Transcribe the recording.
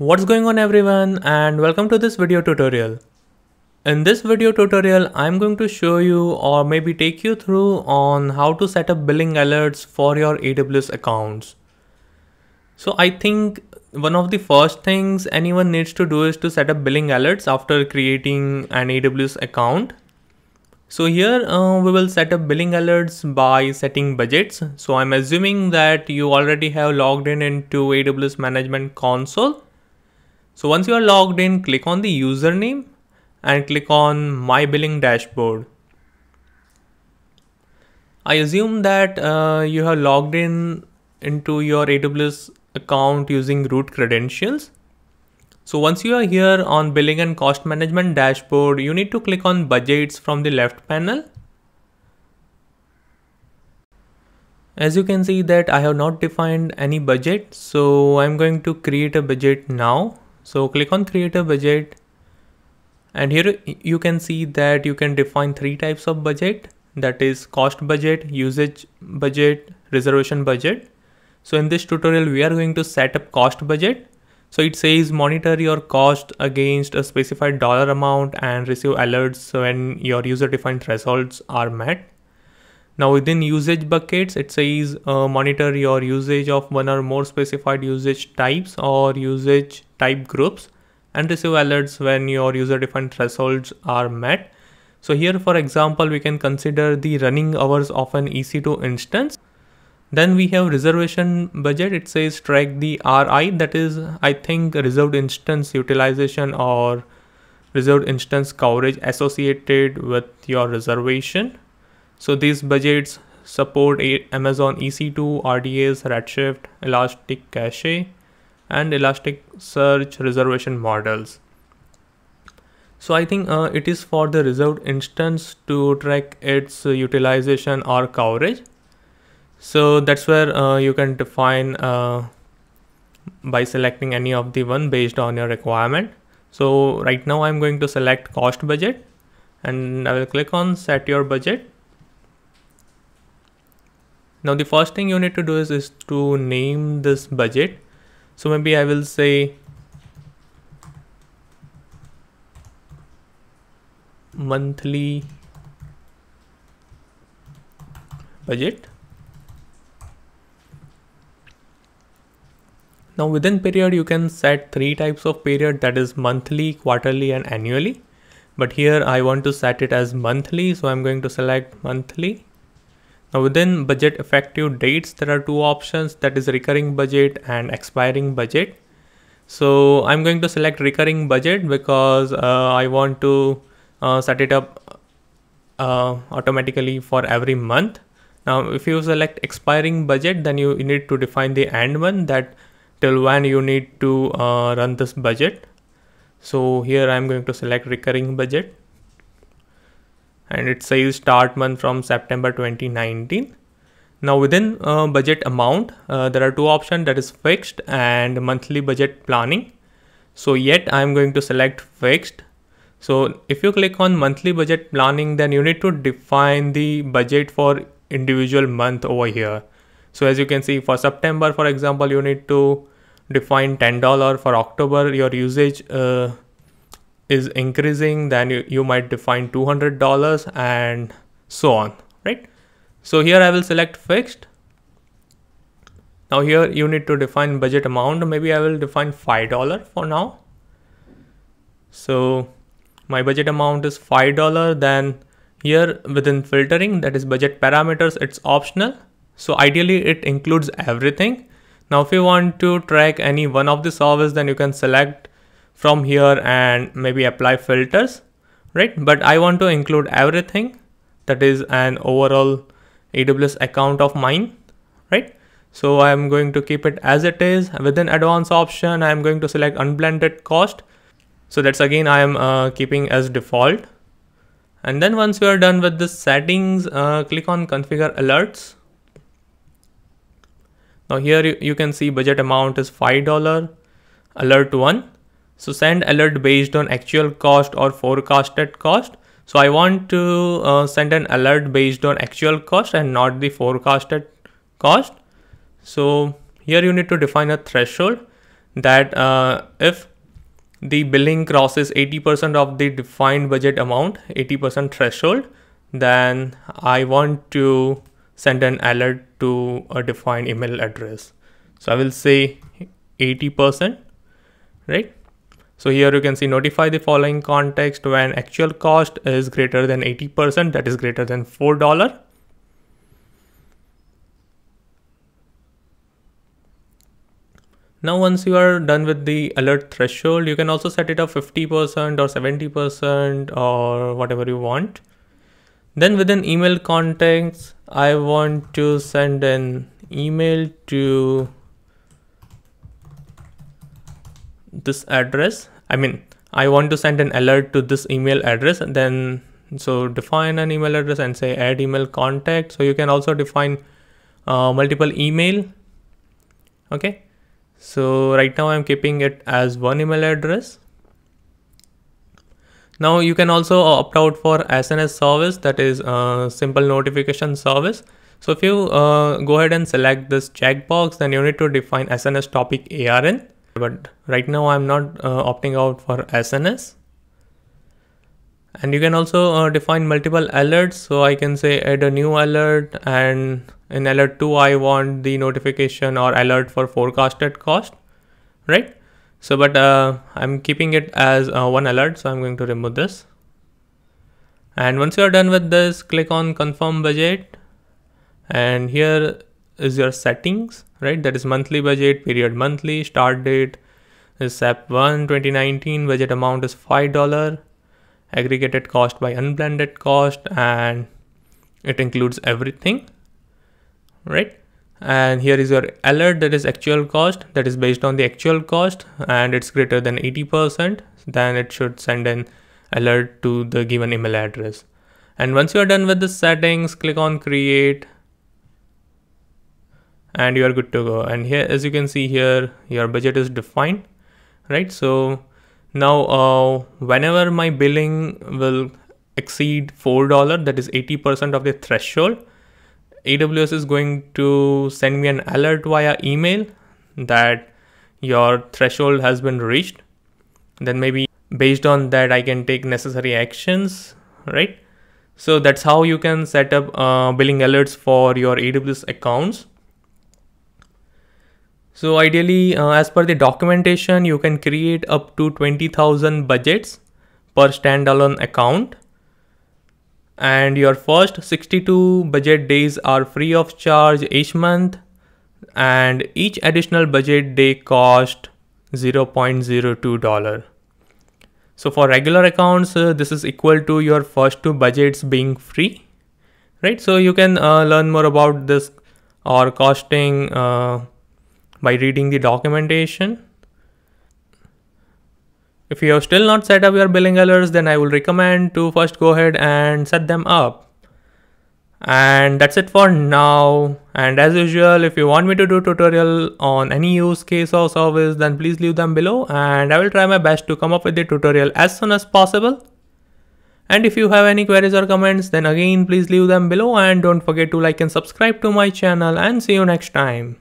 What's going on everyone and welcome to this video tutorial. In this video tutorial, I'm going to show you or maybe take you through on how to set up billing alerts for your AWS accounts. So I think one of the first things anyone needs to do is to set up billing alerts after creating an AWS account. So here uh, we will set up billing alerts by setting budgets. So I'm assuming that you already have logged in into AWS Management Console. So once you are logged in, click on the username and click on My Billing Dashboard. I assume that uh, you have logged in into your AWS account using root credentials. So once you are here on billing and cost management dashboard, you need to click on budgets from the left panel. As you can see that I have not defined any budget. So I'm going to create a budget now. So click on create a budget. And here you can see that you can define three types of budget that is cost budget, usage budget, reservation budget. So in this tutorial, we are going to set up cost budget so it says monitor your cost against a specified dollar amount and receive alerts when your user defined thresholds are met. Now within usage buckets, it says uh, monitor your usage of one or more specified usage types or usage type groups and receive alerts when your user defined thresholds are met. So here, for example, we can consider the running hours of an EC2 instance. Then we have reservation budget. It says track the RI that is I think reserved instance utilization or reserved instance coverage associated with your reservation. So these budgets support Amazon EC2, RDS, Redshift, ElastiCache and Elasticsearch reservation models. So I think uh, it is for the reserved instance to track its utilization or coverage. So that's where uh, you can define uh, by selecting any of the one based on your requirement. So right now i'm going to select cost budget and i will click on set your budget now the first thing you need to do is, is to name this budget so maybe i will say monthly budget Now within period, you can set three types of period that is monthly, quarterly and annually. But here I want to set it as monthly. So I'm going to select monthly. Now within budget effective dates, there are two options that is recurring budget and expiring budget. So I'm going to select recurring budget because uh, I want to uh, set it up uh, automatically for every month. Now, if you select expiring budget, then you need to define the end one that till when you need to uh, run this budget so here I'm going to select recurring budget and it says start month from September 2019 now within uh, budget amount uh, there are two options that is fixed and monthly budget planning. So yet I'm going to select fixed. So if you click on monthly budget planning then you need to define the budget for individual month over here. So as you can see for September, for example, you need to define $10 for October, your usage uh, is increasing, then you, you might define $200 and so on, right? So here I will select fixed. Now here you need to define budget amount. Maybe I will define $5 for now. So my budget amount is $5. Then here within filtering that is budget parameters, it's optional so ideally it includes everything. Now if you want to track any one of the service then you can select from here and maybe apply filters, right? But I want to include everything that is an overall AWS account of mine, right? So I'm going to keep it as it is within advanced option. I'm going to select unblended cost. So that's again, I am uh, keeping as default. And then once we are done with the settings, uh, click on configure alerts now here you, you can see budget amount is $5 alert one. So send alert based on actual cost or forecasted cost. So I want to uh, send an alert based on actual cost and not the forecasted cost. So here you need to define a threshold that uh, if the billing crosses 80% of the defined budget amount 80% threshold then I want to send an alert to a defined email address so I will say 80% right so here you can see notify the following context when actual cost is greater than 80% that is greater than $4 Now once you are done with the alert threshold, you can also set it up 50% or 70% or whatever you want. Then within email context, I want to send an email to this address. I mean, I want to send an alert to this email address and then so define an email address and say add email contact. So you can also define uh, multiple email. Okay so right now I'm keeping it as one email address. Now you can also opt out for SNS service that is a simple notification service. So if you uh, go ahead and select this checkbox then you need to define SNS topic ARN but right now I'm not uh, opting out for SNS and you can also uh, define multiple alerts. So I can say add a new alert and in alert 2 I want the notification or alert for forecasted cost right? So but uh, I'm keeping it as uh, one alert so I'm going to remove this. And once you're done with this click on confirm budget. And here is your settings right? That is monthly budget period monthly start date is SEP 1 2019 budget amount is $5 aggregated cost by unblended cost and it includes everything right? And here is your alert that is actual cost that is based on the actual cost and it's greater than 80% then it should send an alert to the given email address. And once you are done with the settings click on create and you are good to go and here as you can see here your budget is defined right so now, uh, whenever my billing will exceed $4, that is 80% of the threshold, AWS is going to send me an alert via email that your threshold has been reached. Then maybe based on that, I can take necessary actions, right? So that's how you can set up uh, billing alerts for your AWS accounts. So ideally, uh, as per the documentation, you can create up to 20,000 budgets per standalone account. And your first 62 budget days are free of charge each month. And each additional budget day cost $0.02. So for regular accounts, uh, this is equal to your first two budgets being free, right? So you can uh, learn more about this or costing uh, by reading the documentation. If you have still not set up your billing alerts, then I will recommend to first go ahead and set them up. And that's it for now. And as usual, if you want me to do tutorial on any use case or service, then please leave them below and I will try my best to come up with the tutorial as soon as possible. And if you have any queries or comments, then again, please leave them below and don't forget to like and subscribe to my channel and see you next time.